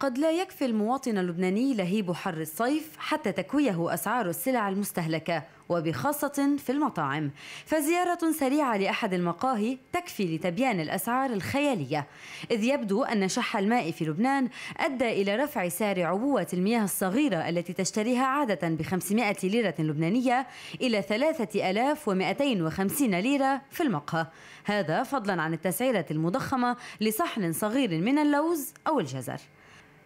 قد لا يكفي المواطن اللبناني لهيب حر الصيف حتى تكويه أسعار السلع المستهلكة وبخاصة في المطاعم. فزيارة سريعة لأحد المقاهي تكفي لتبيان الأسعار الخيالية. إذ يبدو أن شح الماء في لبنان أدى إلى رفع سعر عبوة المياه الصغيرة التي تشتريها عادة ب 500 ليرة لبنانية إلى 3250 ليرة في المقهى. هذا فضلا عن التسعيرة المضخمة لصحن صغير من اللوز أو الجزر.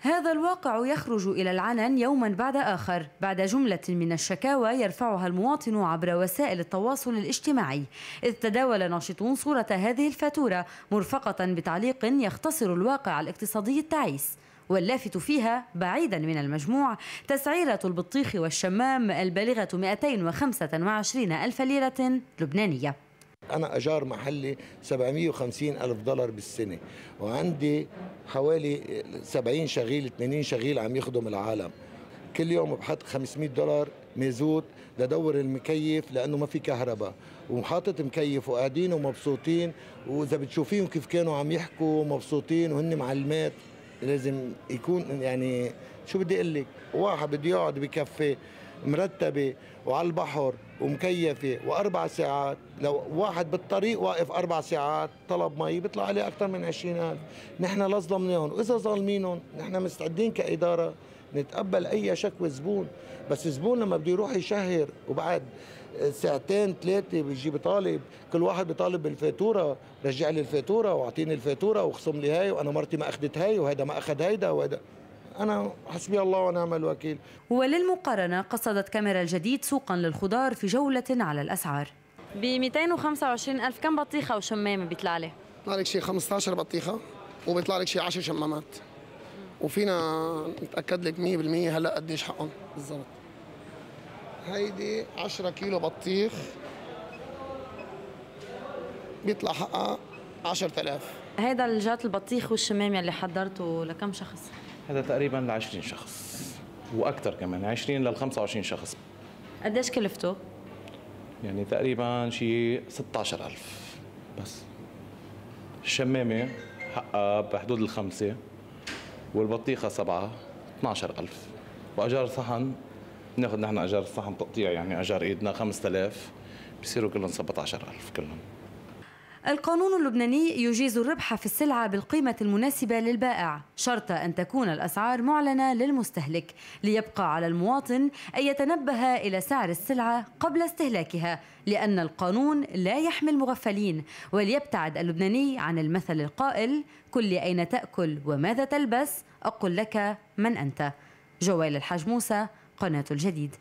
هذا الواقع يخرج إلى العلن يوما بعد آخر. بعد جملة من الشكاوى يرفعها المواطن عبر وسائل التواصل الاجتماعي. إذ تداول ناشطون صورة هذه الفاتورة مرفقة بتعليق يختصر الواقع الاقتصادي التعيس. واللافت فيها بعيدا من المجموع تسعيرة البطيخ والشمام البالغة 225 ألف ليرة لبنانية. أنا أجار محلي 750 ألف دولار بالسنة وعندي حوالي 70 شغيل 80 شغيل عم يخدم العالم. كل يوم بحط 500 دولار مازوت لدور المكيف لأنه ما في كهرباء. وحاطط مكيف وقاعدين ومبسوطين وإذا بتشوفيهم كيف كانوا عم يحكوا مبسوطين وهن معلمات لازم يكون يعني شو بدي أقول لك؟ واحد بده يقعد بكفي مرتبة وعلى البحر ومكيفة وأربع ساعات. لو واحد بالطريق واقف أربع ساعات طلب مي بيطلع عليه أكثر من 20000 نحن لا ظلمناهم وإذا ظالمينهم نحن مستعدين كإدارة نتقبل أي شكوى زبون بس الزبون لما بده يروح يشهر وبعد ساعتين ثلاثة بيجي بطالب كل واحد بيطالب بالفاتورة. رجع لي الفاتورة واعطيني الفاتورة واخصم لي هاي وأنا مرتي ما اخذت هاي وهذا ما اخذ هيدا وهذا أنا حسبي الله ونعم الوكيل. وللمقارنة قصدت كاميرا الجديد سوقا للخضار في جولة على الأسعار. ب 225 ألف كم بطيخة وشمامة بيطلع لي؟ بيطلع لك شيء 15 بطيخة وبيطلع لك شيء 10 شمامات. وفينا نتأكد لك 100% هلأ قديش حقهم. بالضبط. هيدي 10 كيلو بطيخ. بيطلع حقها 10000 هيدا الجات البطيخ والشمام يلي حضرته لكم شخص؟ هذا تقريبا ل 20 شخص وأكثر كمان 20 لل 25 شخص. قديش كلفته؟ يعني تقريبا شيء 16000 بس. الشمامة حقها بحدود الخمسة والبطيخة سبعة 12000 وأجار صحن بناخذ نحن أجار الصحن تقطيع يعني أجار إيدنا 5000 بصيروا كلهم 17000 كلهم. القانون اللبناني يجيز الربح في السلعة بالقيمة المناسبة للبائع. شرط أن تكون الأسعار معلنة للمستهلك ليبقى على المواطن أن يتنبه إلى سعر السلعة قبل استهلاكها لأن القانون لا يحمي المغفلين. وليبتعد اللبناني عن المثل القائل كل أين تأكل وماذا تلبس أقول لك من أنت. جوال الحاج موسى قناة الجديد.